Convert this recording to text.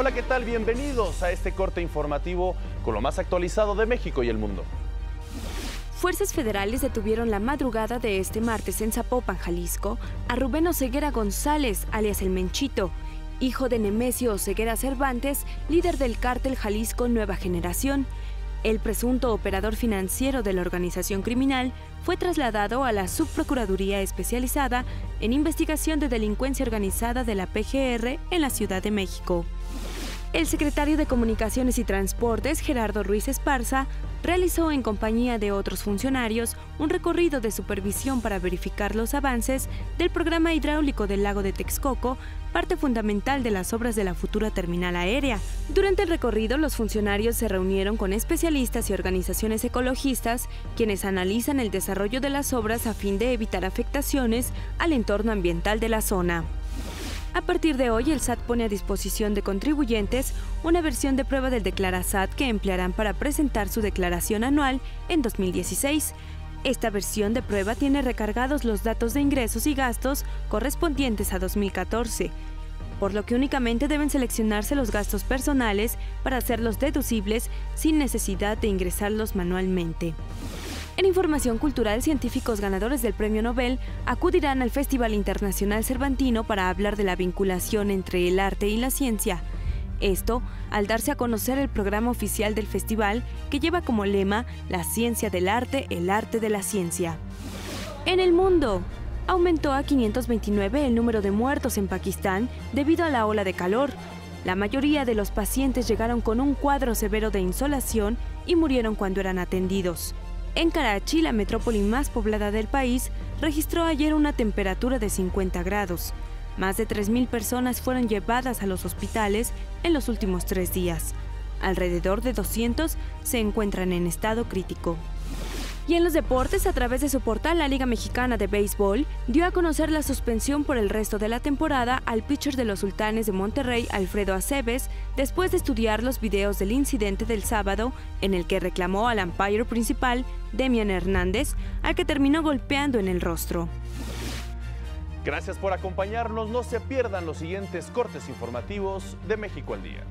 Hola, ¿qué tal? Bienvenidos a este corte informativo con lo más actualizado de México y el mundo. Fuerzas federales detuvieron la madrugada de este martes en Zapopan, Jalisco, a Rubén Oseguera González, alias El Menchito, hijo de Nemesio Oseguera Cervantes, líder del cártel Jalisco Nueva Generación. El presunto operador financiero de la organización criminal fue trasladado a la Subprocuraduría Especializada en Investigación de Delincuencia Organizada de la PGR en la Ciudad de México. El secretario de Comunicaciones y Transportes, Gerardo Ruiz Esparza, realizó en compañía de otros funcionarios un recorrido de supervisión para verificar los avances del programa hidráulico del lago de Texcoco, parte fundamental de las obras de la futura terminal aérea. Durante el recorrido, los funcionarios se reunieron con especialistas y organizaciones ecologistas, quienes analizan el desarrollo de las obras a fin de evitar afectaciones al entorno ambiental de la zona. A partir de hoy, el SAT pone a disposición de contribuyentes una versión de prueba del Declarasat que emplearán para presentar su declaración anual en 2016. Esta versión de prueba tiene recargados los datos de ingresos y gastos correspondientes a 2014, por lo que únicamente deben seleccionarse los gastos personales para hacerlos deducibles sin necesidad de ingresarlos manualmente. En información cultural, científicos ganadores del Premio Nobel acudirán al Festival Internacional Cervantino para hablar de la vinculación entre el arte y la ciencia. Esto al darse a conocer el programa oficial del festival que lleva como lema La ciencia del arte, el arte de la ciencia. En el mundo, aumentó a 529 el número de muertos en Pakistán debido a la ola de calor. La mayoría de los pacientes llegaron con un cuadro severo de insolación y murieron cuando eran atendidos. En Karachi, la metrópoli más poblada del país, registró ayer una temperatura de 50 grados. Más de 3.000 personas fueron llevadas a los hospitales en los últimos tres días. Alrededor de 200 se encuentran en estado crítico. Y en los deportes, a través de su portal, la Liga Mexicana de Béisbol dio a conocer la suspensión por el resto de la temporada al pitcher de los Sultanes de Monterrey, Alfredo Aceves, después de estudiar los videos del incidente del sábado en el que reclamó al umpire principal, Demian Hernández, al que terminó golpeando en el rostro. Gracias por acompañarnos. No se pierdan los siguientes cortes informativos de México al Día.